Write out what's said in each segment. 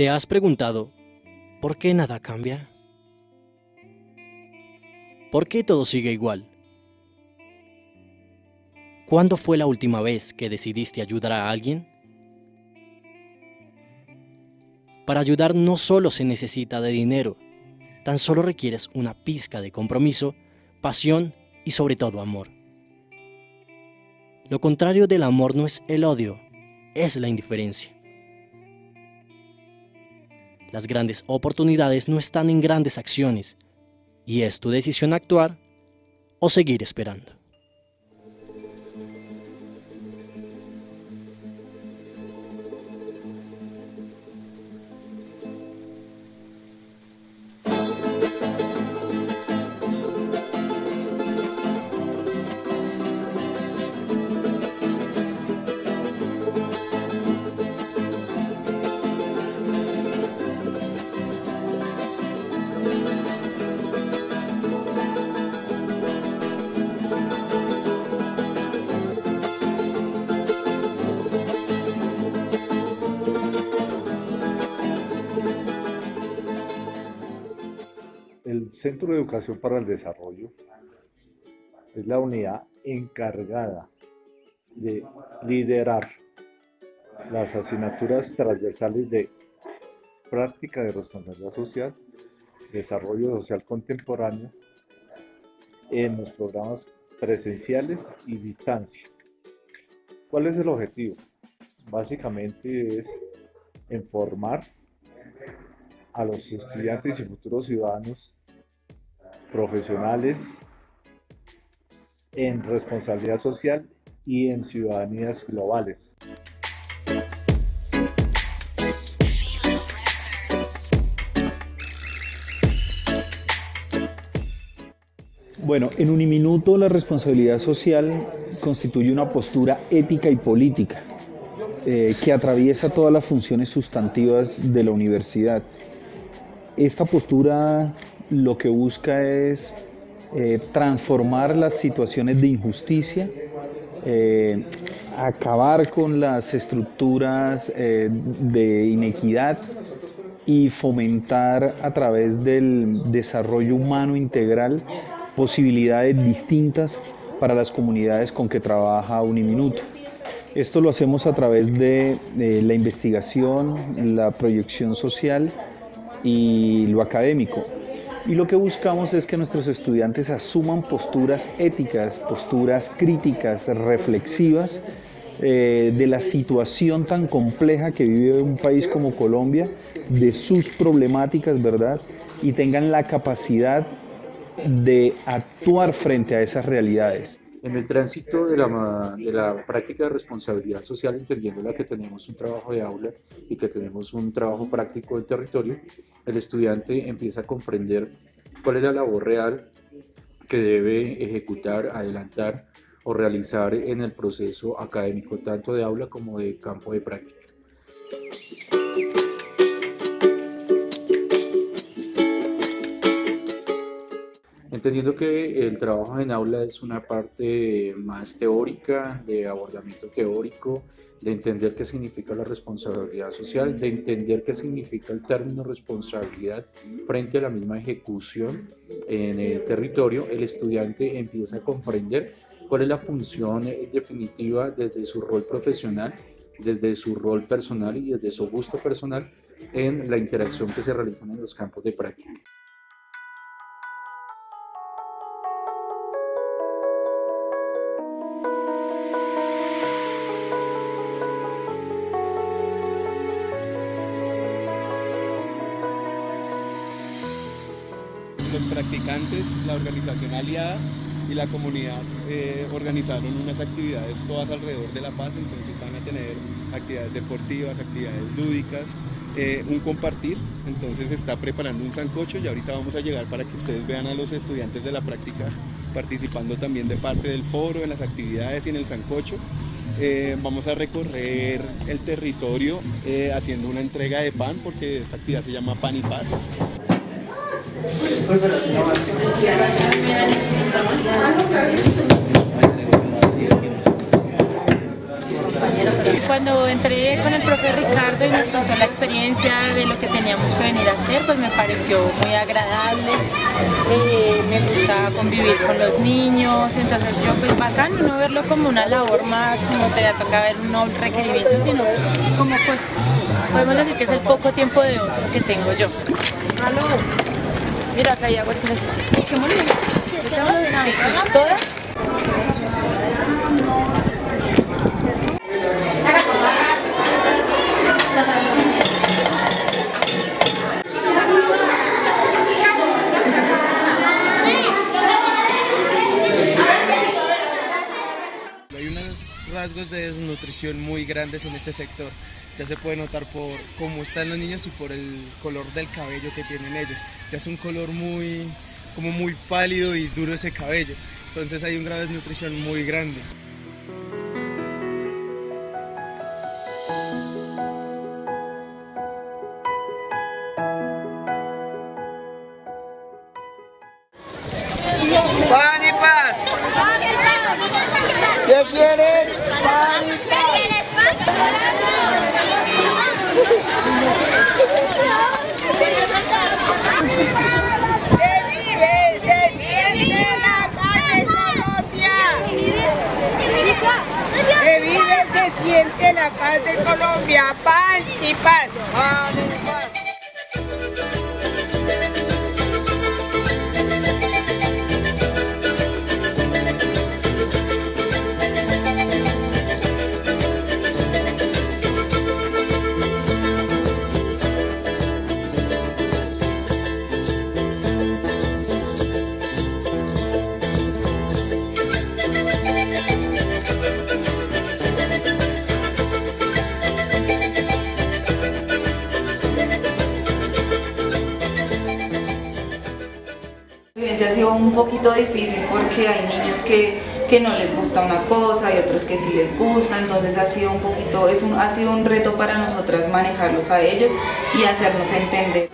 ¿Te has preguntado por qué nada cambia? ¿Por qué todo sigue igual? ¿Cuándo fue la última vez que decidiste ayudar a alguien? Para ayudar no solo se necesita de dinero, tan solo requieres una pizca de compromiso, pasión y sobre todo amor. Lo contrario del amor no es el odio, es la indiferencia. Las grandes oportunidades no están en grandes acciones, y es tu decisión actuar o seguir esperando. Centro de Educación para el Desarrollo es la unidad encargada de liderar las asignaturas transversales de práctica de responsabilidad social, desarrollo social contemporáneo en los programas presenciales y distancia. ¿Cuál es el objetivo? Básicamente es informar a los estudiantes y futuros ciudadanos profesionales en responsabilidad social y en ciudadanías globales. Bueno, en Uniminuto la responsabilidad social constituye una postura ética y política eh, que atraviesa todas las funciones sustantivas de la universidad. Esta postura lo que busca es eh, transformar las situaciones de injusticia, eh, acabar con las estructuras eh, de inequidad y fomentar a través del desarrollo humano integral posibilidades distintas para las comunidades con que trabaja Uniminuto. Esto lo hacemos a través de, de la investigación, la proyección social y lo académico. Y lo que buscamos es que nuestros estudiantes asuman posturas éticas, posturas críticas, reflexivas eh, de la situación tan compleja que vive un país como Colombia, de sus problemáticas, ¿verdad? Y tengan la capacidad de actuar frente a esas realidades. En el tránsito de la, práctica de responsabilidad social, entendiendo la que tenemos un trabajo de aula y que tenemos un trabajo práctico del territorio, el estudiante empieza a comprender cuál es la labor real que debe ejecutar, adelantar o realizar en el proceso académico, tanto de aula como de campo de práctica. entendiendo que el trabajo en aula es una parte más teórica, de abordamiento teórico, de entender qué significa la responsabilidad social, de entender qué significa el término responsabilidad frente a la misma ejecución en el territorio, el estudiante empieza a comprender cuál es la función definitiva desde su rol profesional, desde su rol personal y desde su gusto personal en la interacción que se realiza en los campos de práctica. Los practicantes, la organización aliada y la comunidad eh, organizaron unas actividades todas alrededor de La Paz, entonces van a tener actividades deportivas, actividades lúdicas, eh, un compartir, entonces está preparando un sancocho y ahorita vamos a llegar para que ustedes vean a los estudiantes de la práctica participando también de parte del foro, en las actividades y en el sancocho. Eh, vamos a recorrer el territorio haciendo una entrega de pan porque esta actividad se llama Pan y Paz. Cuando entré con el profe Ricardo y nos contó la experiencia de lo que teníamos que venir a hacer, pues me pareció muy agradable, eh, me gusta convivir con los niños, entonces yo pues bacán no verlo como una labor más, como te toca ver un requerimiento, sino como pues podemos decir que es el poco tiempo de ocio que tengo yo. Mira, acá hay agua si necesitas. Echémosle. Echémosle una vez. Hay unos rasgos de desnutrición muy grandes en este sector ya se puede notar por cómo están los niños y por el color del cabello que tienen ellos. Ya es un color muy, como muy pálido y duro ese cabello. Entonces hay un grado de desnutrición muy grande. ¡Pan y paz! ¿Qué quieren? ¡Pan y paz. Se vive, se siente la paz de Colombia. Pan y paz. Pan y paz. Sido un poquito difícil porque hay niños que, que, no les gusta una cosa y otros que sí les gusta, entonces ha sido un poquito, es un, ha sido un reto para nosotras manejarlos a ellos y hacernos entender.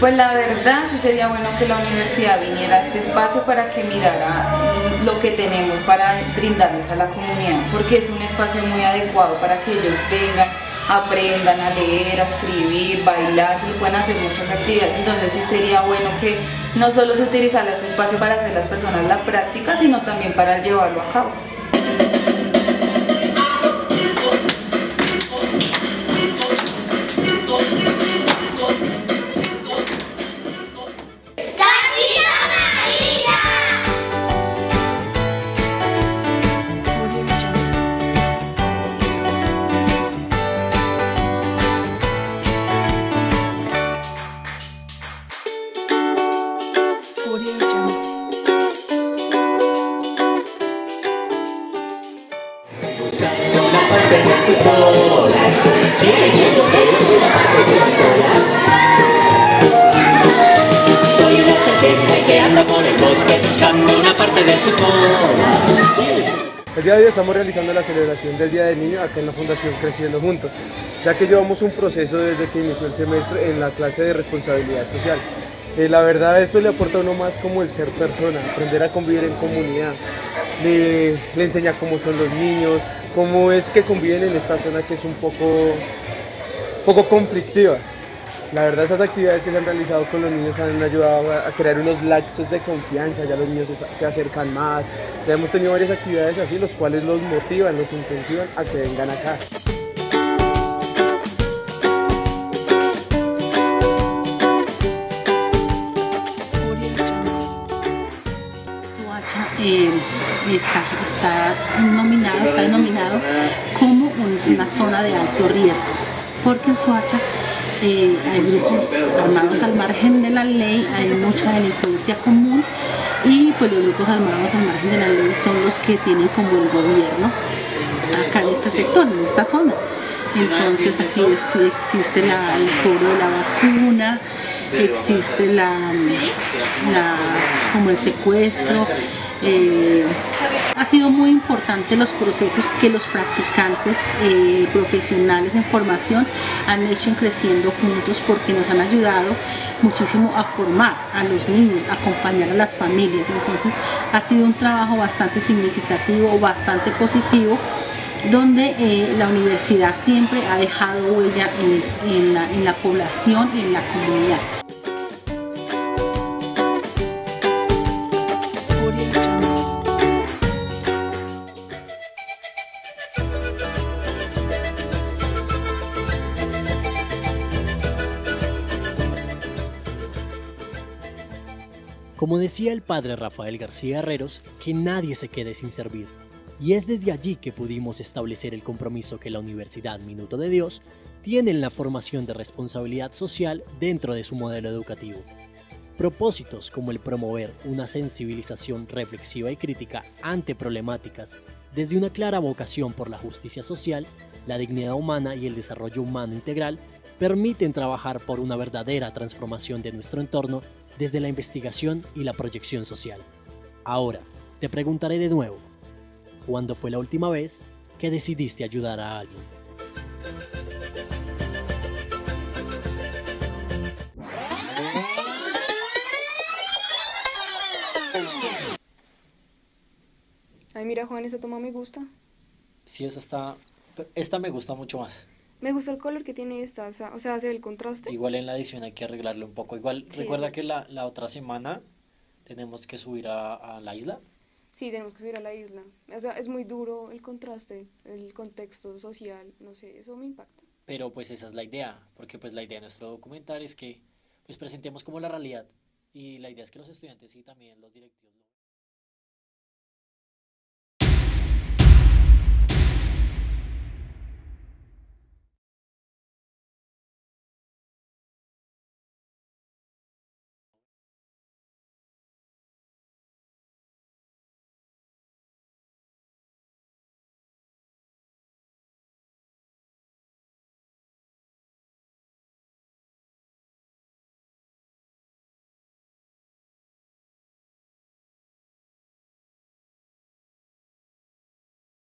Pues la verdad sí sería bueno que la universidad viniera a este espacio para que mirara lo que tenemos para brindarles a la comunidad, porque es un espacio muy adecuado para que ellos vengan, aprendan a leer, a escribir, bailar, se pueden hacer muchas actividades, entonces sí sería bueno que no solo se utilizara este espacio para hacer las personas la práctica, sino también para llevarlo a cabo. El día de hoy estamos realizando la celebración del Día del Niño acá en la Fundación Creciendo Juntos, ya que llevamos un proceso desde que inició el semestre en la clase de responsabilidad social. Eh, la verdad eso le aporta a uno más como el ser persona, aprender a convivir en comunidad, le, le enseña cómo son los niños, cómo es que conviven en esta zona que es un poco, poco conflictiva. La verdad esas actividades que se han realizado con los niños han ayudado a crear unos laxos de confianza, ya los niños se, acercan más, ya hemos tenido varias actividades así, los cuales los motivan, los incentivan a que vengan acá. Eh, está, está, nominado, está denominado como una zona de alto riesgo, porque en Soacha eh, hay grupos armados al margen de la ley, hay mucha delincuencia común y pues los grupos armados al margen de la ley son los que tienen como el gobierno acá en este sector, en esta zona. Entonces aquí existe la, el cobro de la vacuna, existe la, la como el secuestro. Eh, ha sido muy importante los procesos que los practicantes eh, profesionales en formación han hecho en Creciendo Juntos porque nos han ayudado muchísimo a formar a los niños, a acompañar a las familias. Entonces ha sido un trabajo bastante significativo, bastante positivo donde eh, la universidad siempre ha dejado huella en, la, en la población y en la comunidad. Como decía el padre Rafael García Herreros, que nadie se quede sin servir. Y es desde allí que pudimos establecer el compromiso que la Universidad Minuto de Dios tiene en la formación de responsabilidad social dentro de su modelo educativo. Propósitos como el promover una sensibilización reflexiva y crítica ante problemáticas desde una clara vocación por la justicia social, la dignidad humana y el desarrollo humano integral permiten trabajar por una verdadera transformación de nuestro entorno desde la investigación y la proyección social. Ahora, te preguntaré de nuevo, ¿cuándo fue la última vez que decidiste ayudar a alguien? Ay, mira Juan, esa toma me gusta. Sí, esta está... Esta me gusta mucho más. Me gusta el color que tiene esta, o sea, o el contraste. Igual en la edición hay que arreglarlo un poco. Igual, recuerda que la, la, otra semana tenemos que subir a, a, la isla. Sí, tenemos que subir a la isla. O sea, es muy duro el contraste, el contexto social, no sé, eso me impacta. Pero pues esa es la idea, porque pues la idea de nuestro documental es que pues presentemos como la realidad y la idea es que los estudiantes y también los directivos